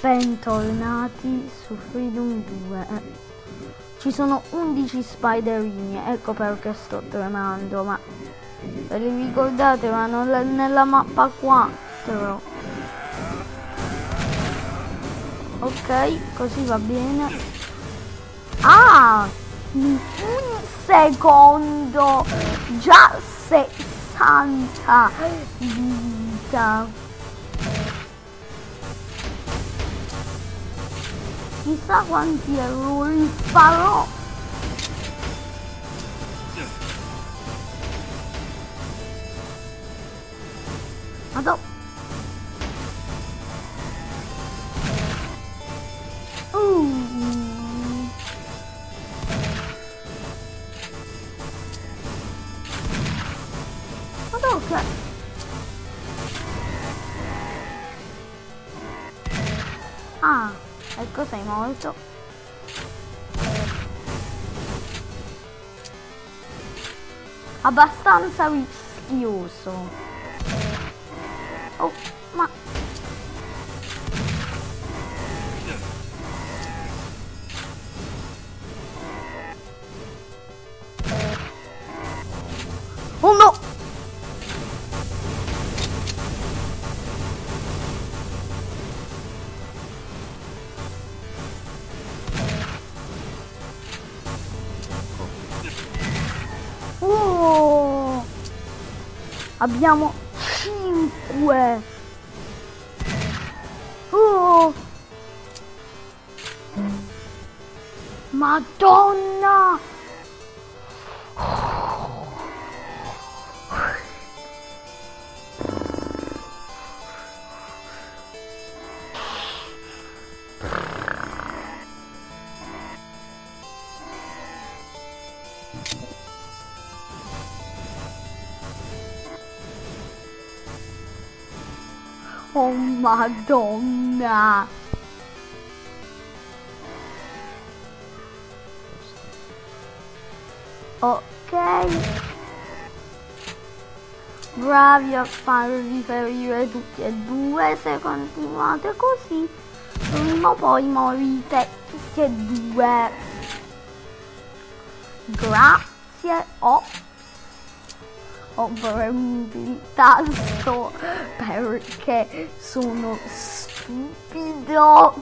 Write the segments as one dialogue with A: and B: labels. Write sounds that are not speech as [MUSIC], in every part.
A: Bentornati su Freedom 2 Ci sono 11 spiderini, ecco perché sto tremando Ma ve li ricordate, vanno nella mappa 4 Ok, così va bene. Ah! Un secondo Già 60 vita chissà quanti errori farò Madò Sei morto. Abbastanza rischioso. Abbiamo 5. Oh. Madonna! Oh madonna! Ok. Bravi a farvi ferire tutti e due se continuate così. Prima o poi morite tutti e due. Grazie. Oh premuto il tasto perché sono stupido.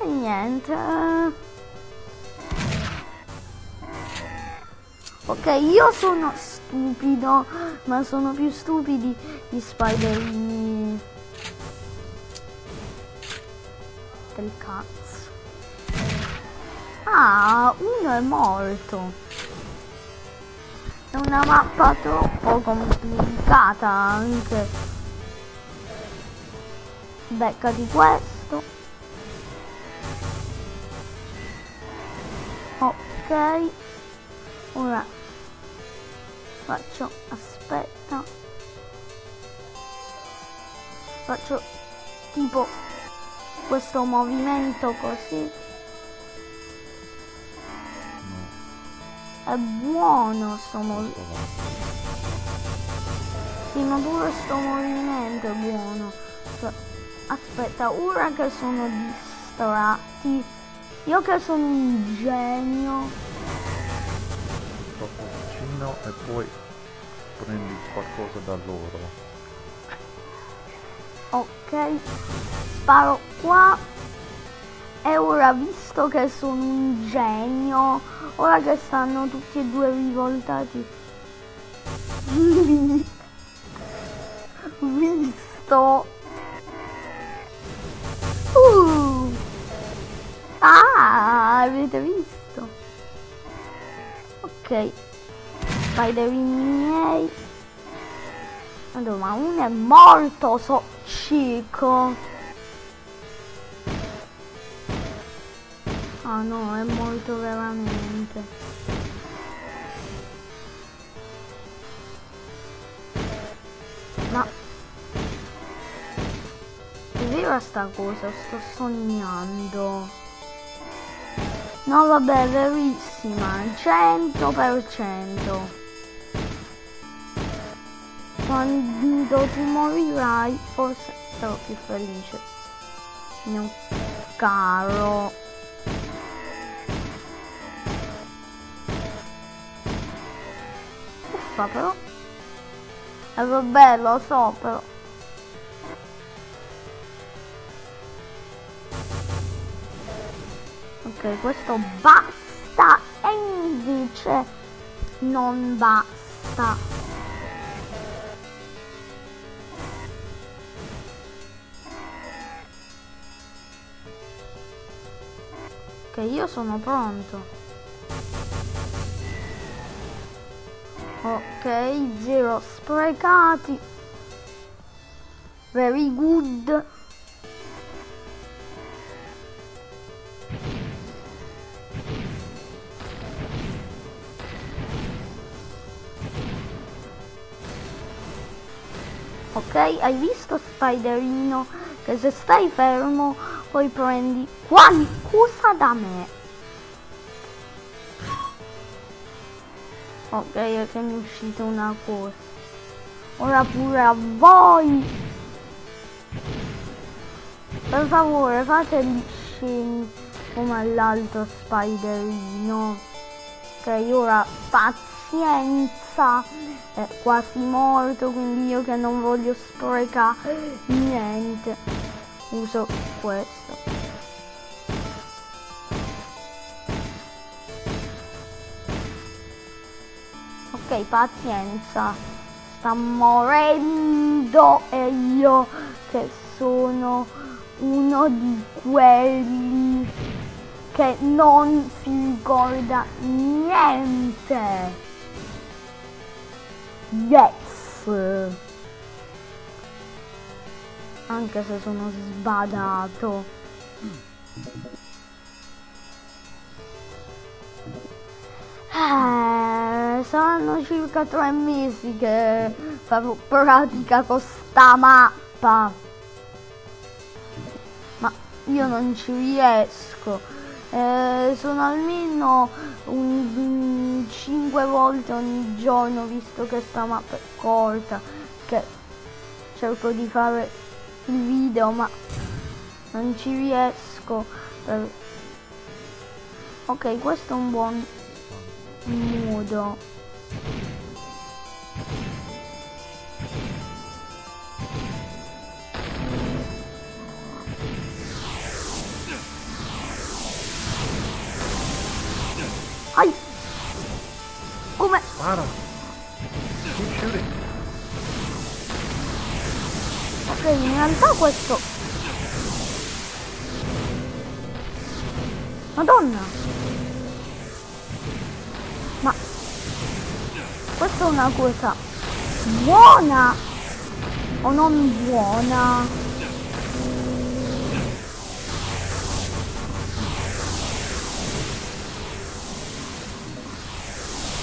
A: E niente. Ok io sono stupido ma sono più stupidi gli spiderini del cazzo. Ah uno è morto è una mappa troppo complicata anche. Beccati questo. Ok. Ora faccio, aspetta. Faccio tipo questo movimento così. È buono sto movimento. Sì, ma pure sto movimento è buono. Cioè, aspetta, ora che sono distratti, io che sono un genio.
B: Troppo vicino e poi prendi qualcosa da loro.
A: Ok, sparo qua. E ora, visto che sono un genio, ora che stanno tutti e due rivoltati [LAUGHS] visto. Uh. ah avete visto? Ok. Spiderini miei. Allora ma uno è morto so cico No, è molto veramente. Ma... È vera sta cosa, sto sognando. No vabbè, verissima, 100%. Quando tu morirai, forse sarò più felice. mio caro Uffa però. E vabbè lo so però. Ok questo basta. E invece non basta. Ok, io sono pronto. Ok, zero sprecati. Very good. Ok, hai visto Spiderino che se stai fermo poi prendi qualcosa da me. Ok, che mi è uscita una cosa. Ora pure a voi. Per favore fate gli sceni come all'altro spiderino. Ok, ora pazienza. È quasi morto, quindi io che non voglio sprecare niente. Uso questo. Pazienza. Sta morendo e io che sono uno di quelli che non si ricorda niente. Yes! Anche se sono sbadato. Eh, saranno circa tre mesi che farò pratica con sta mappa. Ma io non ci riesco. Eh, sono almeno un, un 5 volte ogni giorno visto che sta mappa è corta che cerco di fare il video ma non ci riesco per... ok questo è un buon modo
B: Spara. Keep shooting.
A: ok in realtà questo madonna ma questa è una cosa buona o non buona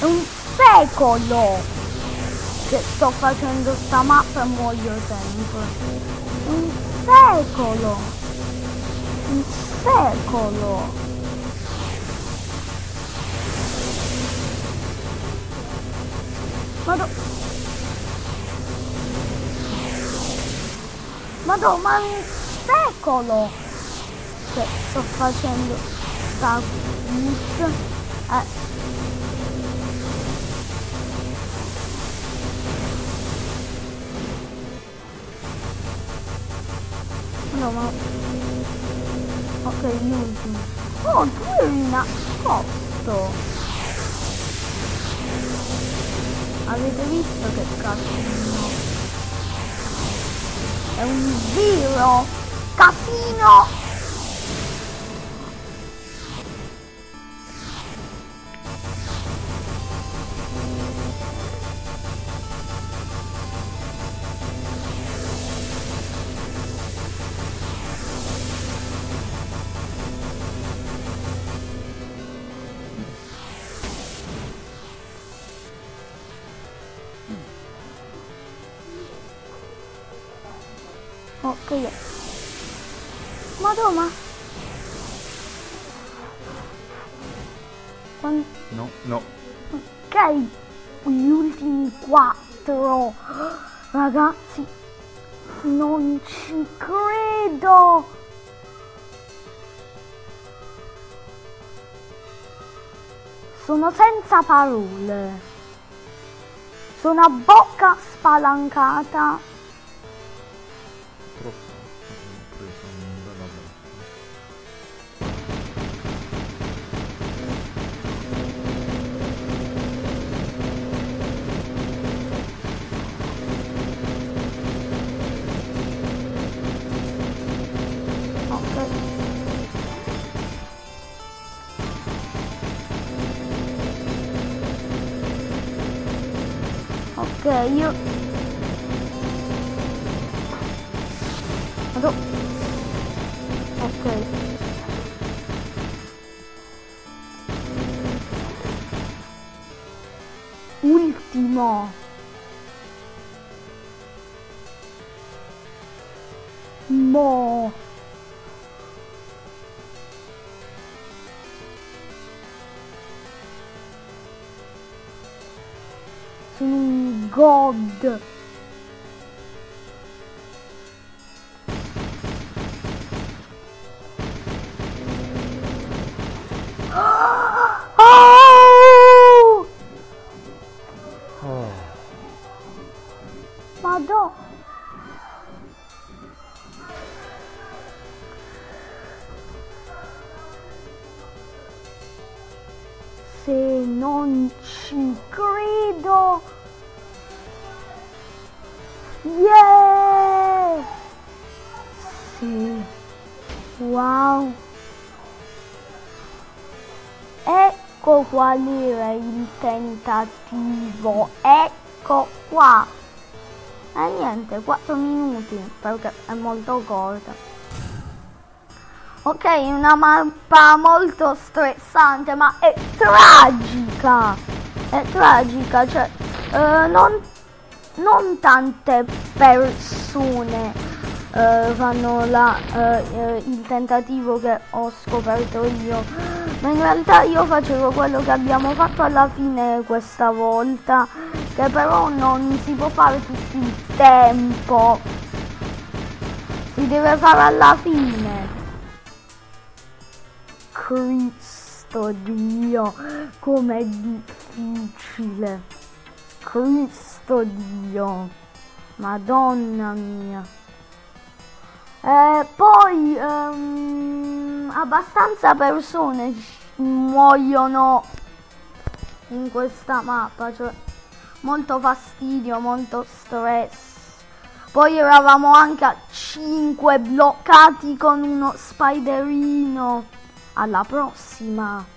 A: un secolo che sto facendo sta mappa e muoio sempre un secolo. Un secolo. Madò Madò ma un secolo. Che sto facendo sta eh No, ma... Ok, l'ultimo. Oh, tu eri nascosto. Avete visto che casino? È un vero casino! Ma Quanti...
B: no no.
A: Ok gli ultimi quattro. Ragazzi non ci credo. Sono senza parole. Sono a bocca spalancata.
B: Troppo. Ho preso un bella botta.
A: Vado. Ok. Ultimo. Mo. Sono un god. Se non ci credo. Yeah! Sì. Wow. Ecco qual era il tentativo. Ecco qua. E niente, 4 minuti perché è molto corta. Ok, una mappa molto stressante, ma è tragica. È tragica, cioè eh, non, non tante persone eh, fanno la, eh, eh, il tentativo che ho scoperto io. Ma in realtà io facevo quello che abbiamo fatto alla fine questa volta, che però non si può fare tutto il tempo. Si deve fare alla fine. Cristo Dio, com'è difficile. Cristo Dio. Madonna mia. Eh, poi ehm, abbastanza persone muoiono in questa mappa, cioè molto fastidio, molto stress. Poi eravamo anche a 5 bloccati con uno spiderino. Alla prossima!